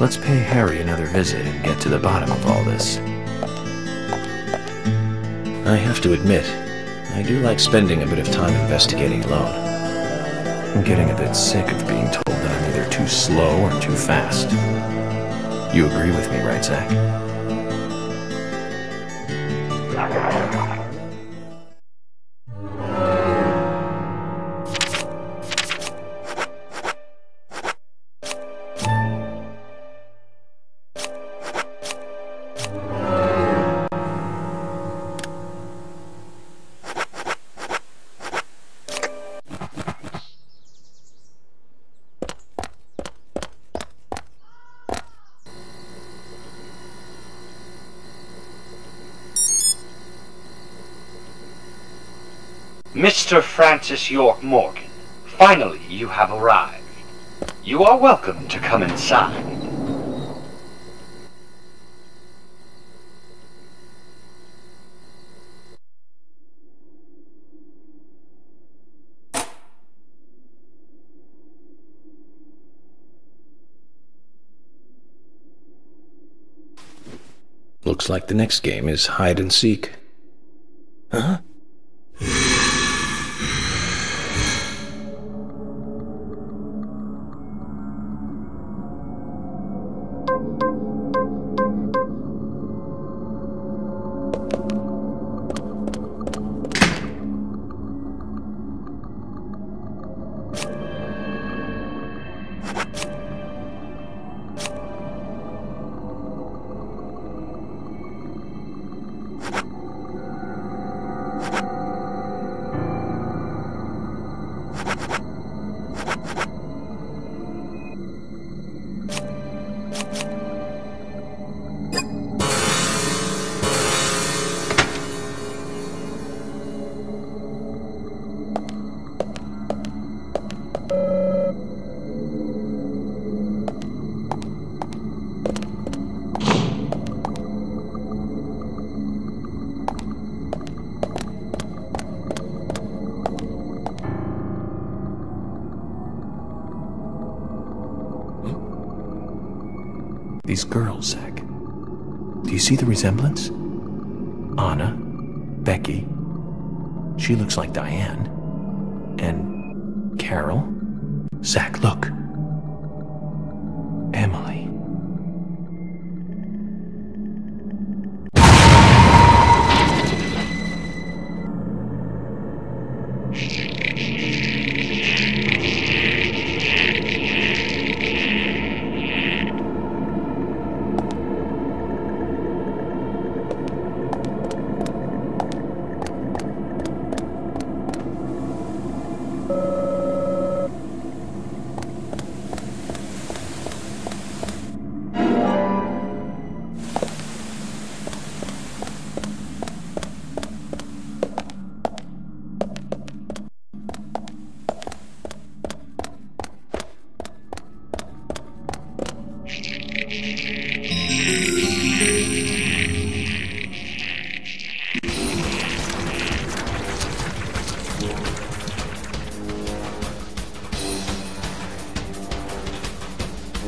Let's pay Harry another visit and get to the bottom of all this. I have to admit, I do like spending a bit of time investigating alone. I'm getting a bit sick of being told that I'm either too slow or too fast. You agree with me, right, Zach? Mr. Francis York Morgan, finally you have arrived. You are welcome to come inside. Looks like the next game is hide and seek. Huh? These girls, Zach. Do you see the resemblance? Anna, Becky. She looks like Diane. And Carol. Zach, look.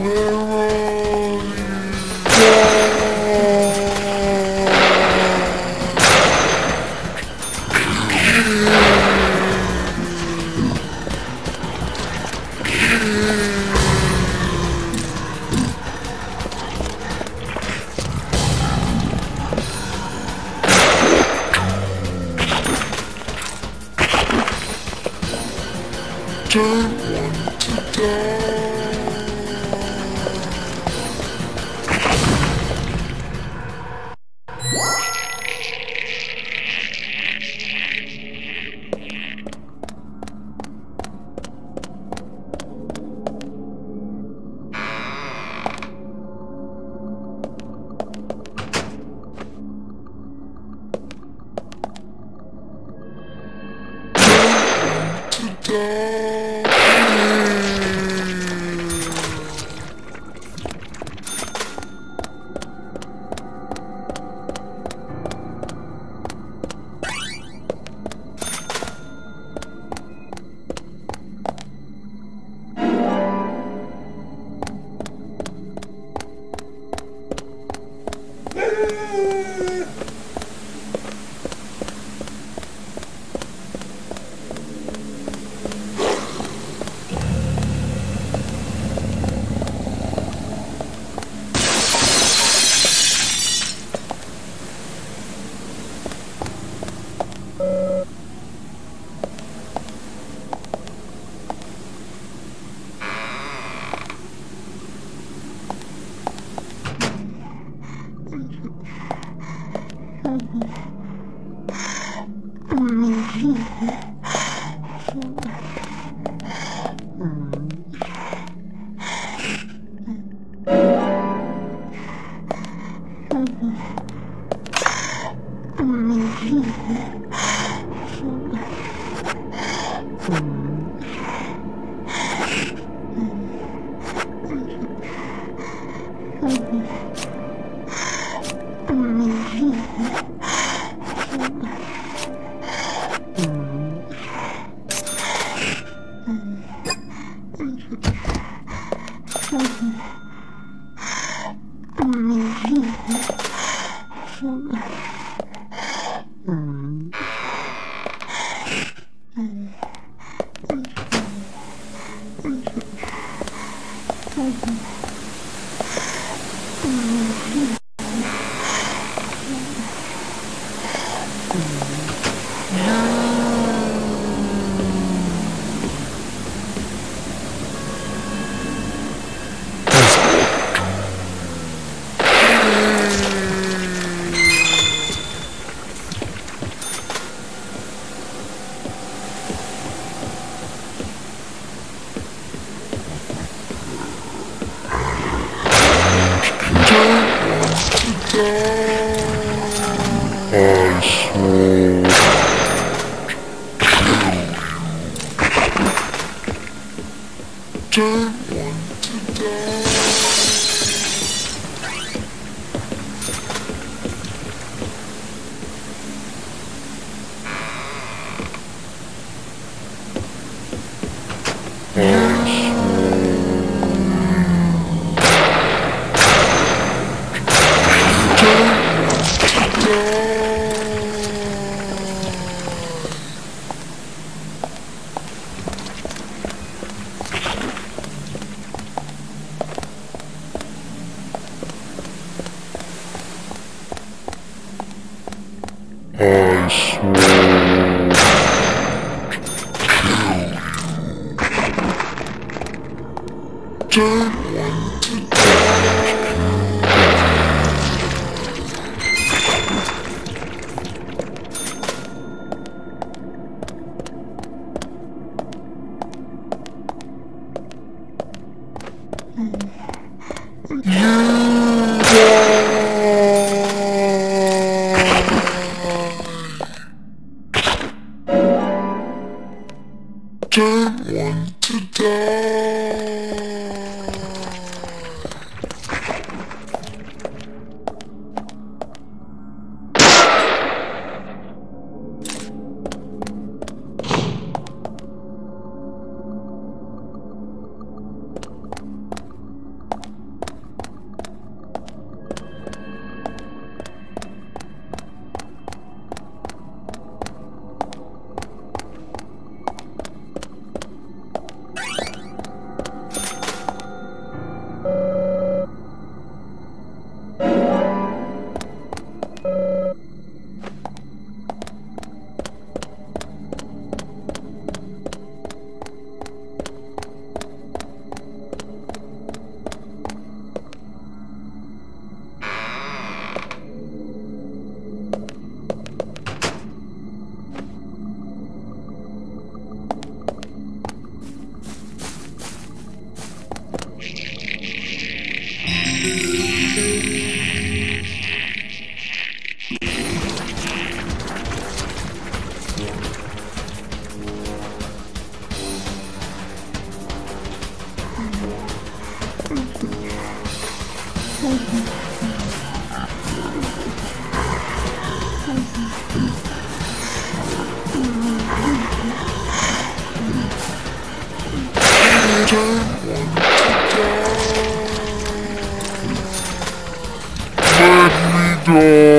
Yeah. go. Mm-hmm. Yeah. Mm-hmm.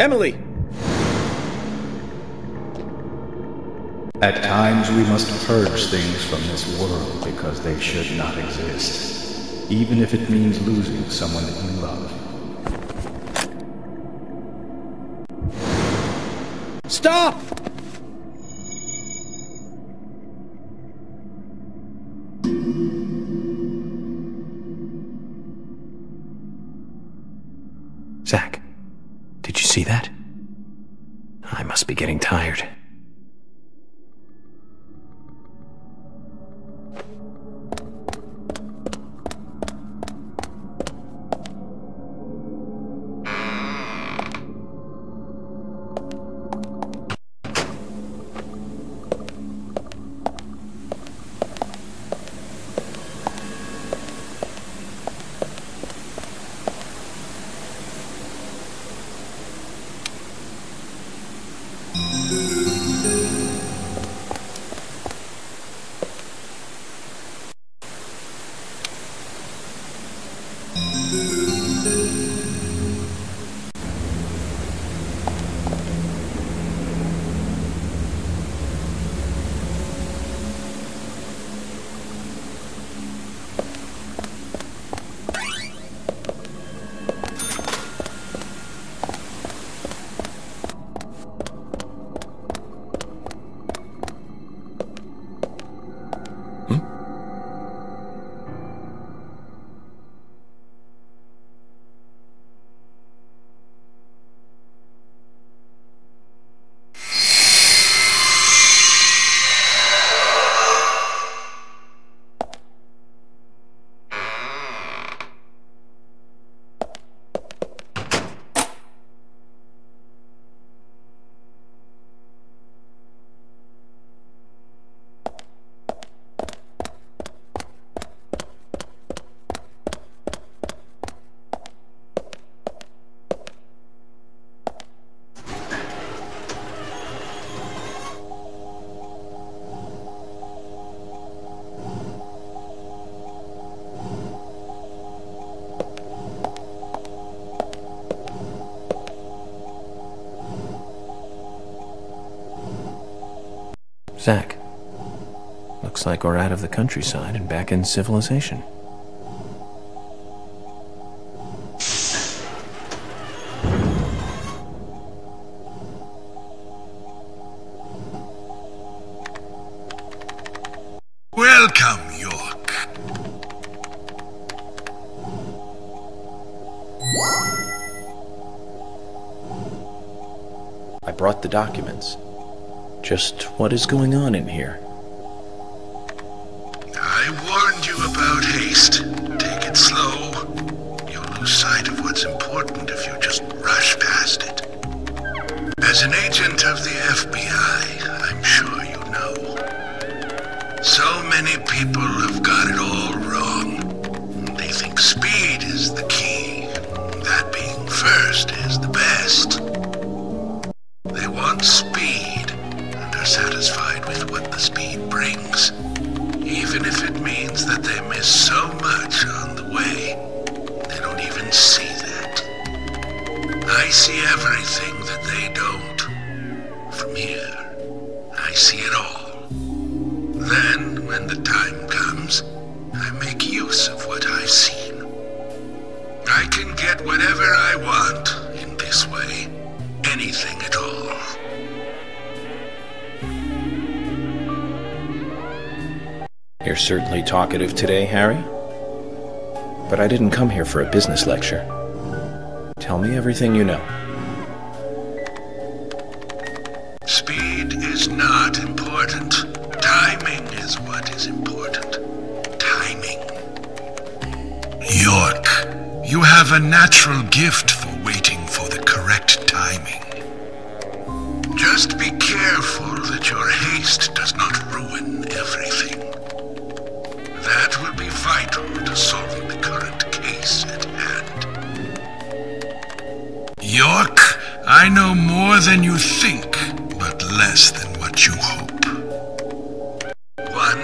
Emily! At times we must purge things from this world because they should not exist, even if it means losing someone that you love. Stop! Zach. Looks like we're out of the countryside and back in civilization. Just what is going on in here? I warned you about haste. Take it slow. You'll lose sight of what's important if you just rush past it. As an agent of the FBI, I'm sure you know. So many people have got it all wrong. They think speed is the key. That being first is the best. Even if it means that they certainly talkative today, Harry. But I didn't come here for a business lecture. Tell me everything you know. Speed is not important. Timing is what is important. Timing. York, you have a natural gift know more than you think, but less than what you hope. One,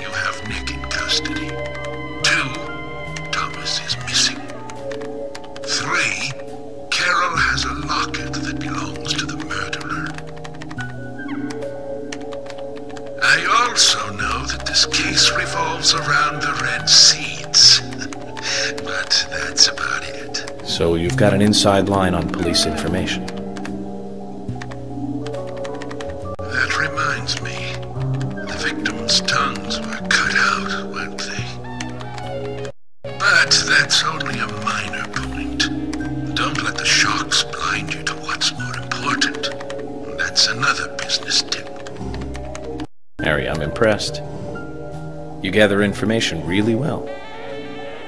you have Nick in custody. Two, Thomas is missing. Three, Carol has a locket that belongs to the murderer. I also know that this case revolves around the red seeds. but that's about it. So you've got an inside line on police information. That reminds me. The victims' tongues were cut out, weren't they? But that's only a minor point. Don't let the shocks blind you to what's more important. That's another business tip. Harry, I'm impressed. You gather information really well.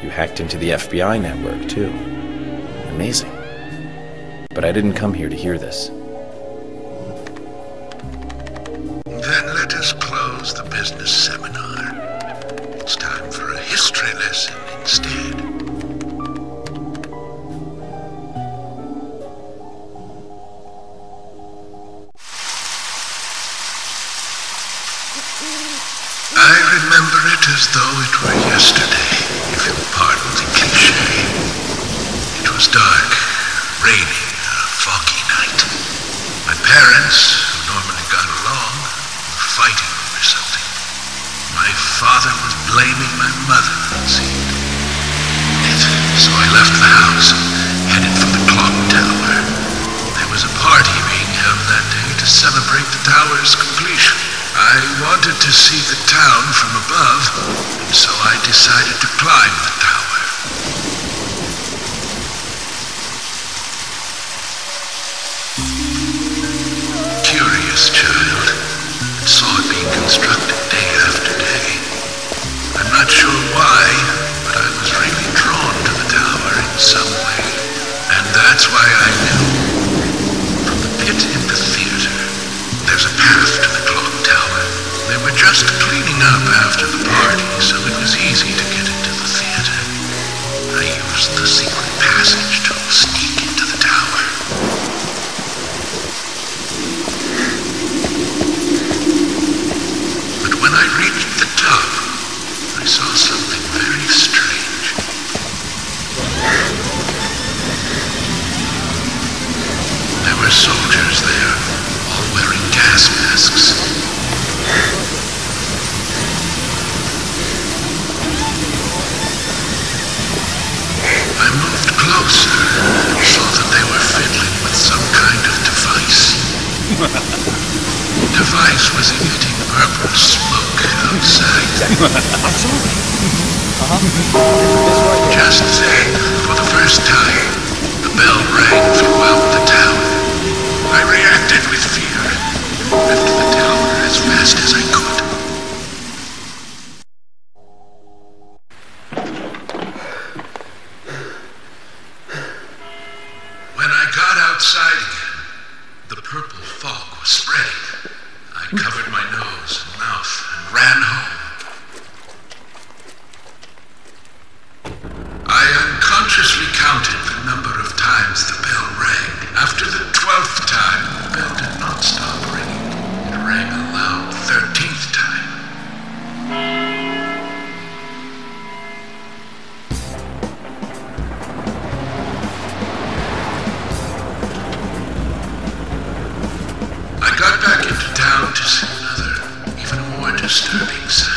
You hacked into the FBI network, too. Amazing. But I didn't come here to hear this. Then let us close the business seminar. It's time for a history lesson instead. I remember it as though it were yesterday, if you'll pardon the cliche. It was dark, raining, a foggy night. My parents, who normally got along, were fighting over something. My father was blaming my mother, it seemed. So I left the house, headed for the clock tower. There was a party being held that day to celebrate the tower's completion. I wanted to see the town from above, and so I decided to climb the tower. That's why I knew. From the pit in the theater, there's a path to the clock tower. They were just cleaning up after the party, so it was easy to get device was emitting purple smoke outside. Uh-huh. Just then, for the disturbing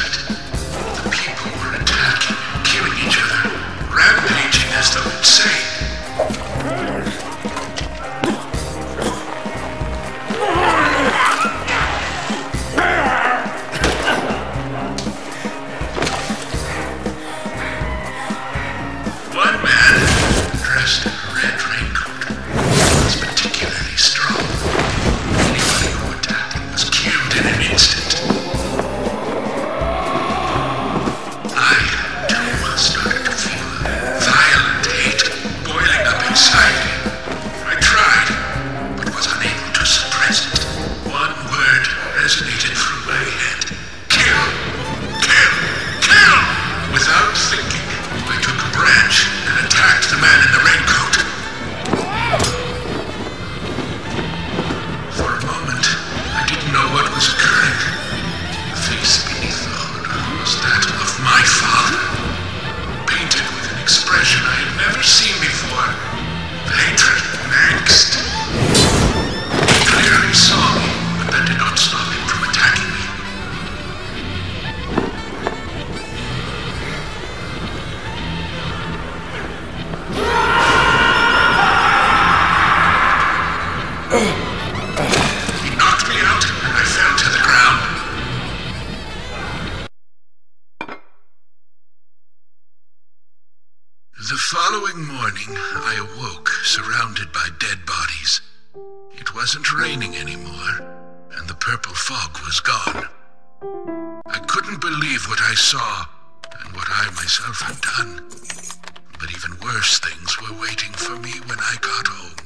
worse things were waiting for me when I got home.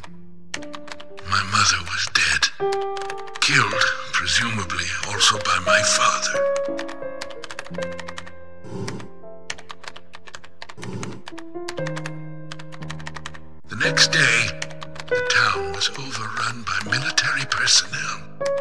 My mother was dead, killed, presumably also by my father. The next day, the town was overrun by military personnel.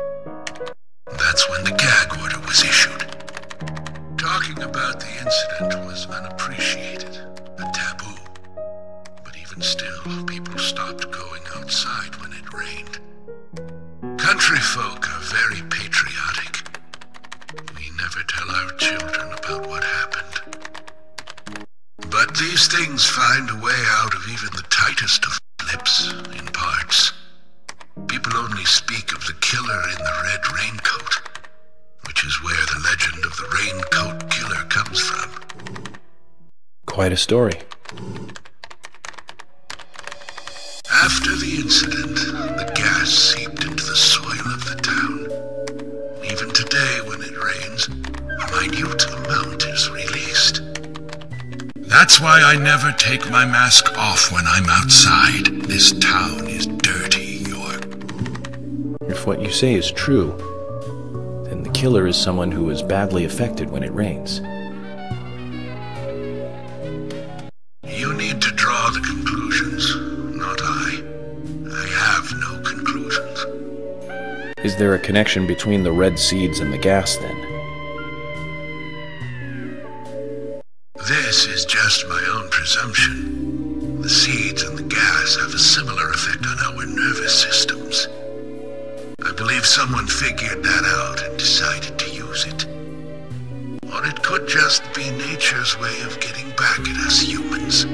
Raincoat killer comes from. Quite a story. After the incident, the gas seeped into the soil of the town. Even today, when it rains, a minute amount is released. That's why I never take my mask off when I'm outside. This town is dirty, York. If what you say is true, killer is someone who is badly affected when it rains. You need to draw the conclusions, not I. I have no conclusions. Is there a connection between the red seeds and the gas then? This is just my own presumption. The seeds and the gas have a similar effect on our nervous systems. I believe someone figured that out and decided to use it. Or it could just be nature's way of getting back at us humans.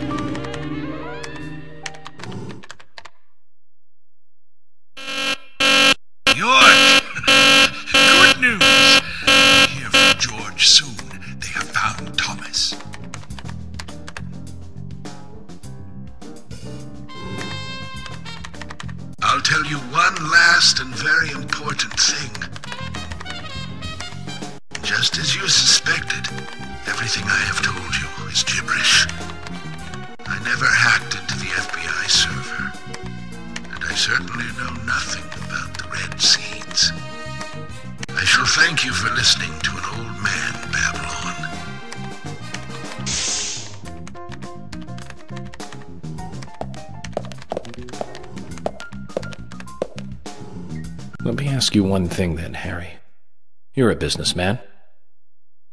Let me ask you one thing then, Harry. You're a businessman.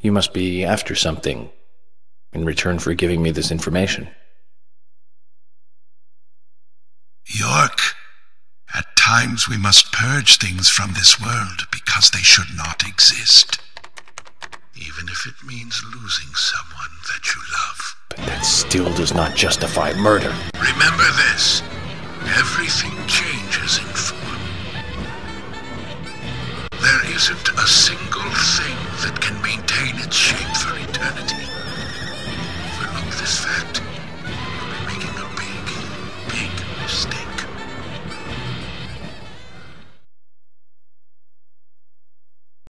You must be after something in return for giving me this information. York, at times we must purge things from this world because they should not exist. Even if it means losing someone that you love. But that still does not justify murder. Remember this everything changes in form isn't a single thing that can maintain its shape for eternity. Overlook this fact. You'll be making a big, big mistake.